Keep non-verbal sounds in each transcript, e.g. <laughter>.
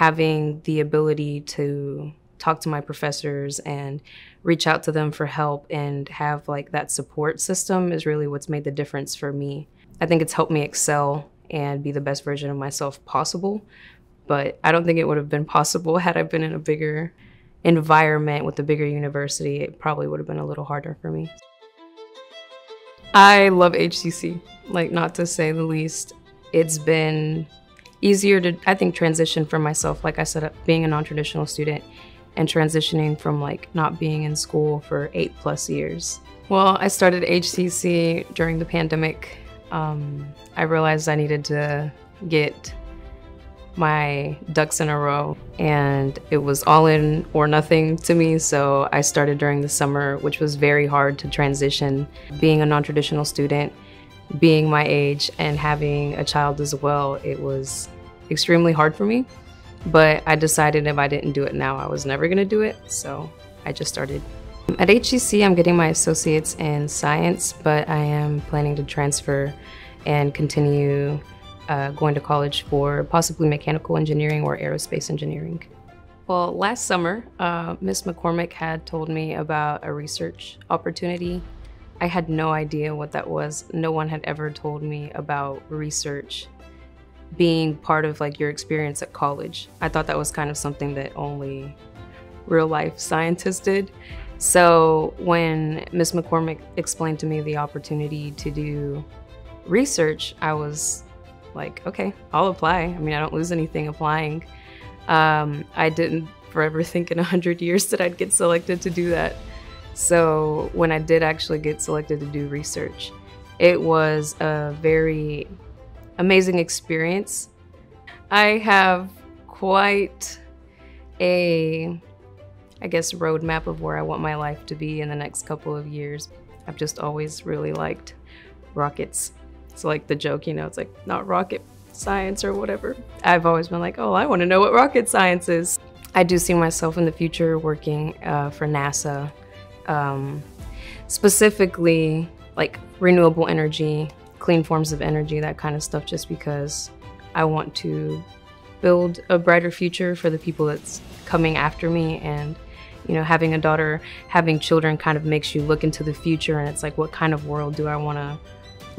having the ability to talk to my professors and reach out to them for help and have like that support system is really what's made the difference for me. I think it's helped me excel and be the best version of myself possible. But I don't think it would have been possible had I been in a bigger environment with a bigger university. It probably would have been a little harder for me. I love HCC, like not to say the least. It's been easier to, I think, transition for myself. Like I said, up being a non-traditional student and transitioning from like not being in school for eight plus years. Well, I started HCC during the pandemic. Um, I realized I needed to get my ducks in a row and it was all in or nothing to me so i started during the summer which was very hard to transition being a non-traditional student being my age and having a child as well it was extremely hard for me but i decided if i didn't do it now i was never to do it so i just started at HCC, I'm getting my associates in science, but I am planning to transfer and continue uh, going to college for possibly mechanical engineering or aerospace engineering. Well, last summer, uh, Ms. McCormick had told me about a research opportunity. I had no idea what that was. No one had ever told me about research being part of like your experience at college. I thought that was kind of something that only real life scientists did. So when Ms. McCormick explained to me the opportunity to do research, I was like, okay, I'll apply. I mean, I don't lose anything applying. Um, I didn't forever <laughs> think in a hundred years that I'd get selected to do that. So when I did actually get selected to do research, it was a very amazing experience. I have quite a, I guess, roadmap of where I want my life to be in the next couple of years. I've just always really liked rockets it's like the joke, you know, it's like not rocket science or whatever. I've always been like, oh, I want to know what rocket science is. I do see myself in the future working uh, for NASA, um, specifically like renewable energy, clean forms of energy, that kind of stuff, just because I want to build a brighter future for the people that's coming after me and you know having a daughter having children kind of makes you look into the future and it's like what kind of world do i want to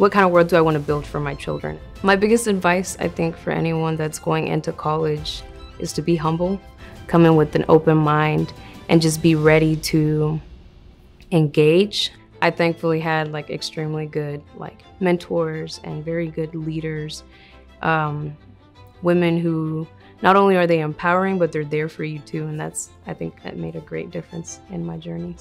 what kind of world do I want to build for my children? My biggest advice, I think, for anyone that's going into college is to be humble, come in with an open mind, and just be ready to engage. I thankfully had like extremely good like mentors and very good leaders, um, women who not only are they empowering, but they're there for you too. And that's, I think that made a great difference in my journey.